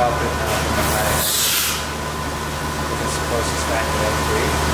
up in the, in the closest supposed to stack it up three.